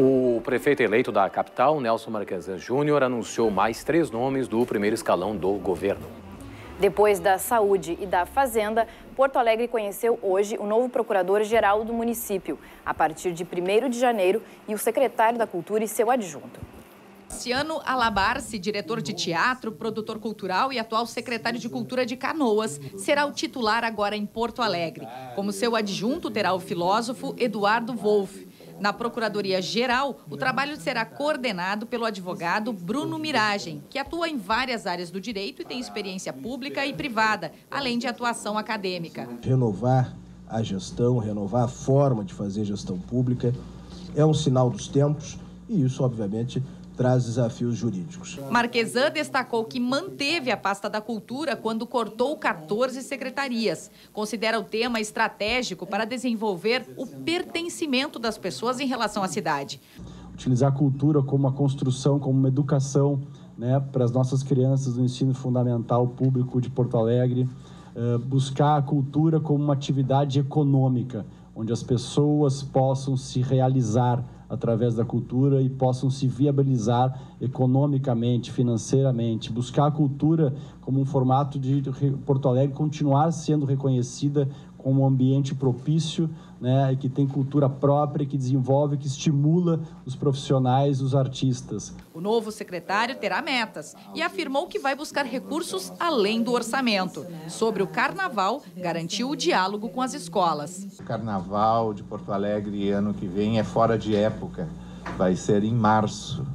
O prefeito eleito da capital, Nelson Marquesan Júnior, anunciou mais três nomes do primeiro escalão do governo. Depois da Saúde e da Fazenda, Porto Alegre conheceu hoje o novo procurador-geral do município, a partir de 1 de janeiro, e o secretário da Cultura e seu adjunto. Luciano Alabarce, diretor de teatro, produtor cultural e atual secretário de Cultura de Canoas, será o titular agora em Porto Alegre. Como seu adjunto terá o filósofo Eduardo Wolff. Na Procuradoria-Geral, o trabalho será coordenado pelo advogado Bruno Miragem, que atua em várias áreas do direito e tem experiência pública e privada, além de atuação acadêmica. Renovar a gestão, renovar a forma de fazer gestão pública é um sinal dos tempos e isso, obviamente, traz desafios jurídicos. Marquesan destacou que manteve a pasta da cultura quando cortou 14 secretarias. Considera o tema estratégico para desenvolver o pertencimento das pessoas em relação à cidade. Utilizar a cultura como uma construção, como uma educação né, para as nossas crianças no ensino fundamental público de Porto Alegre. Uh, buscar a cultura como uma atividade econômica, onde as pessoas possam se realizar através da cultura e possam se viabilizar economicamente, financeiramente, buscar a cultura como um formato de Porto Alegre continuar sendo reconhecida como um ambiente propício, né, que tem cultura própria, que desenvolve, que estimula os profissionais, os artistas. O novo secretário terá metas e afirmou que vai buscar recursos além do orçamento. Sobre o carnaval, garantiu o diálogo com as escolas. O carnaval de Porto Alegre ano que vem é fora de época, vai ser em março,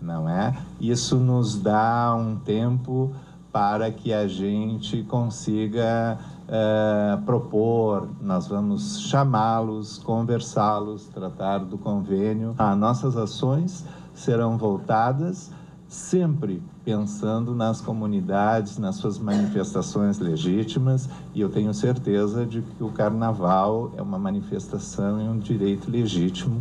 não é? Isso nos dá um tempo para que a gente consiga uh, propor, nós vamos chamá-los, conversá-los, tratar do convênio. As nossas ações serão voltadas sempre pensando nas comunidades, nas suas manifestações legítimas, e eu tenho certeza de que o carnaval é uma manifestação e um direito legítimo.